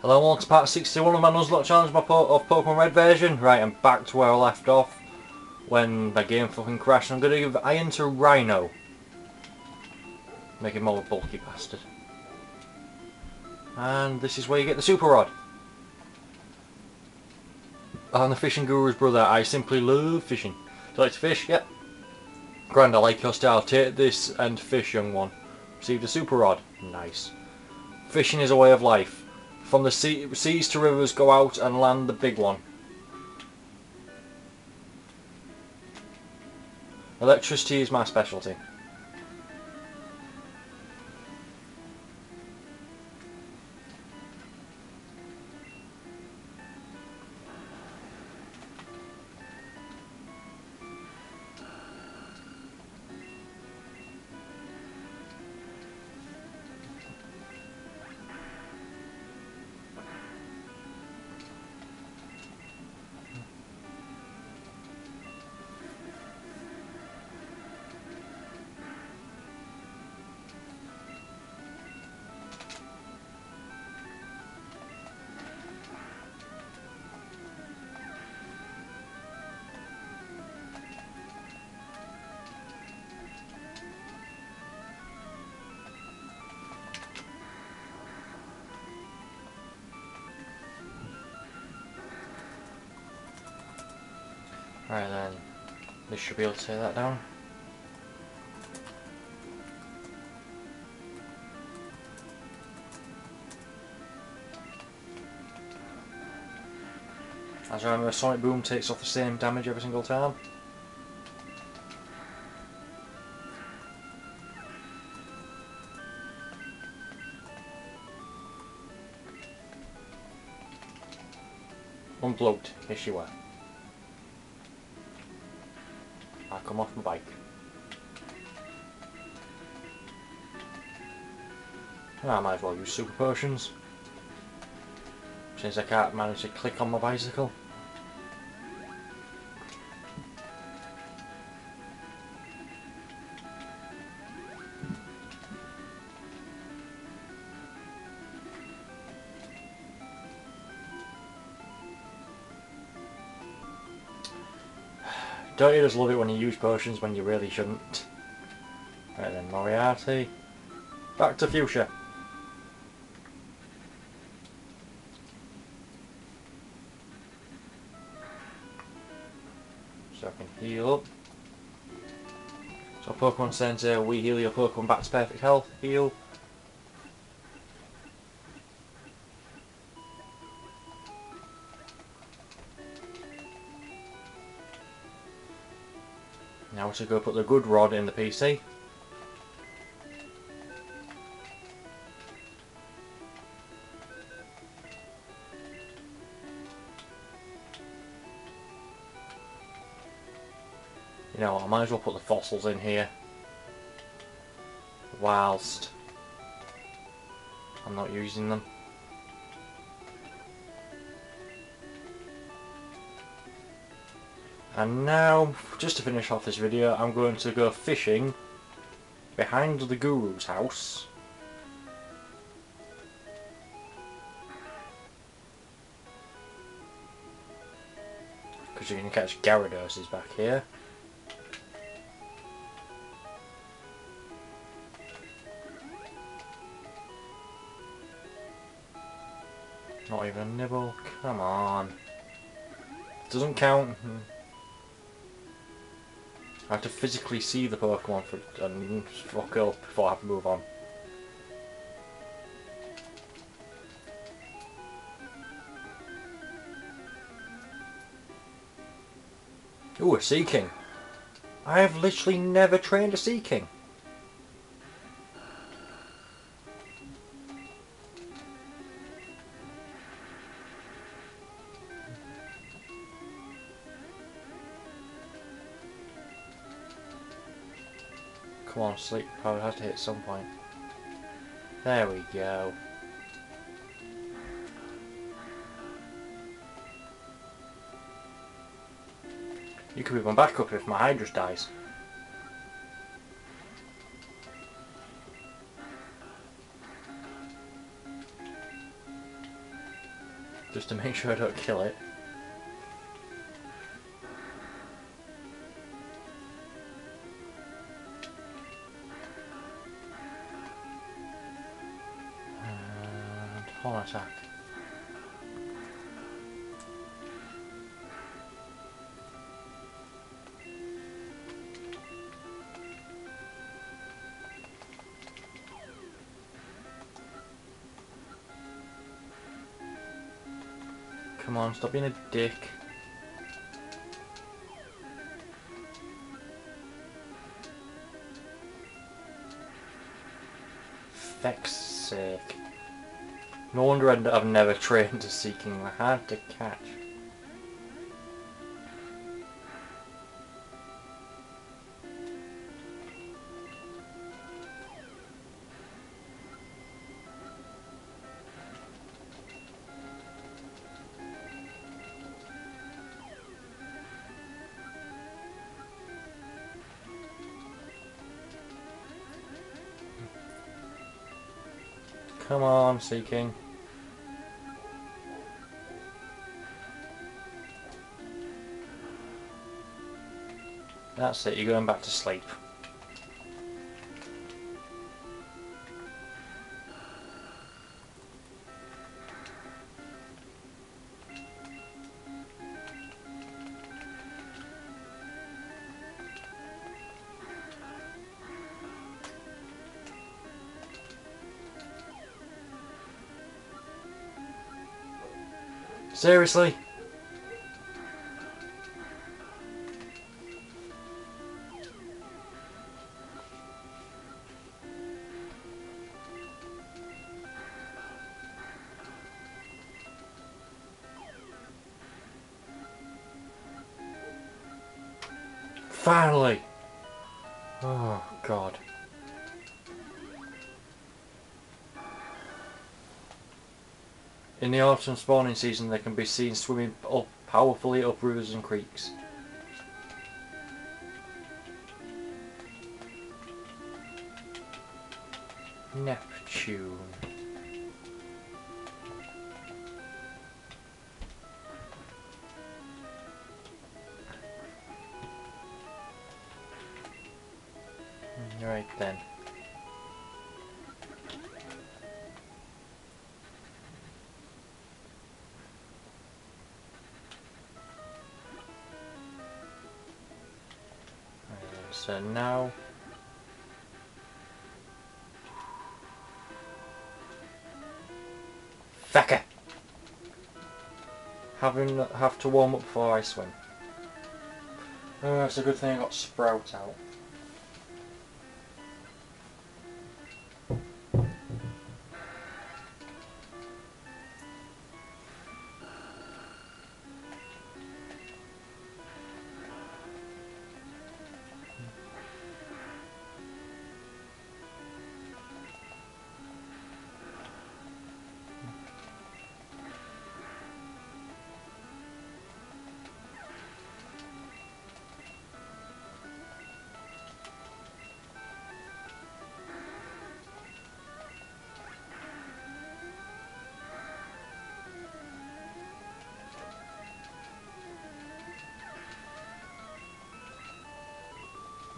Hello and welcome to part 61 of my Nuzlocke Challenge my po of Pokemon Red version. Right, I'm back to where I left off when my game fucking crashed. I'm going to give Iron to Rhino. Make him more bulky bastard. And this is where you get the Super Rod. I'm the fishing guru's brother. I simply love fishing. Do you like to fish? Yep. Grand, I like your style. Take this and fish, young one. Receive the Super Rod. Nice. Fishing is a way of life. From the sea, seas to rivers, go out and land the big one. Electricity is my specialty. Right then, this should be able to take that down. As I remember, Sonic Boom takes off the same damage every single time. Unplugged, yes come off my bike. I might as well use super potions. Since I can't manage to click on my bicycle. Don't you just love it when you use potions when you really shouldn't? Right then, Moriarty. Back to Fuchsia. So I can heal up. So Pokemon Center, we heal your Pokemon back to perfect health. Heal. Now to go put the good rod in the PC. You know what, I might as well put the fossils in here. Whilst I'm not using them. And now, just to finish off this video, I'm going to go fishing behind the Guru's house. Because you can catch Gyarados back here. Not even a nibble, come on. Doesn't count. Hmm. I have to physically see the Pokemon for and fuck up before I have to move on. Ooh, a Seaking. I have literally never trained a Seaking. Come Sleep Powder has to hit some point. There we go. You could be my backup if my Hydrus dies. just to make sure I don't kill it. Come on, stop being a dick. Feck's sake. No wonder I've never trained to Seaking. They're hard to catch. Come on, Seaking. That's it, you're going back to sleep. Seriously? Finally! Oh, God. In the autumn spawning season, they can be seen swimming up powerfully up rivers and creeks. Neptune. Right then. So now Fecker! Having have to warm up before I swim. Oh, it's a good thing I got Sprout out.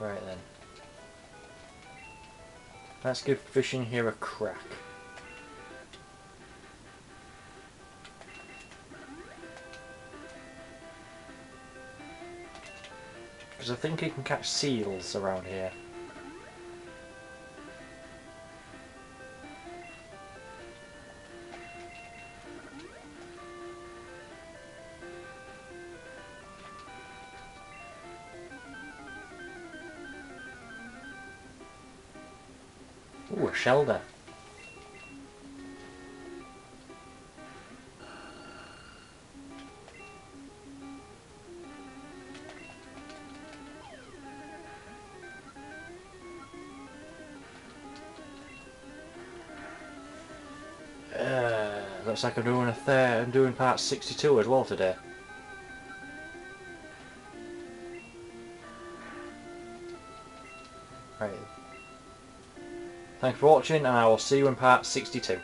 Right then. Let's give fishing here a crack. Because I think you can catch seals around here. Ooh, a Shellder. Uh, looks like I'm doing a third. I'm doing part 62 as well today. Right. Thanks for watching, and I will see you in part 62.